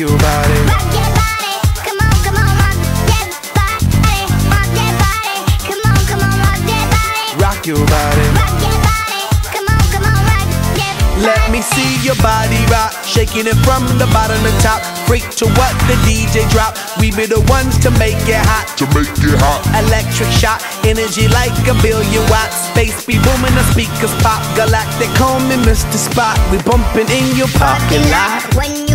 your body. Rock that body. Come on, come on, rock that body. Rock that body. Come on, come on, rock that body. Rock your body. Rock that body. Come on, come on, rock that body. Let me see your body rock, shaking it from the bottom to top. Freak to what the DJ drop. We be the ones to make it hot. to make it hot. Electric shot, energy like a billion watts. Space be booming, the speakers pop. Galactic, call me Mr. Spot. We bumping in your parking lot. When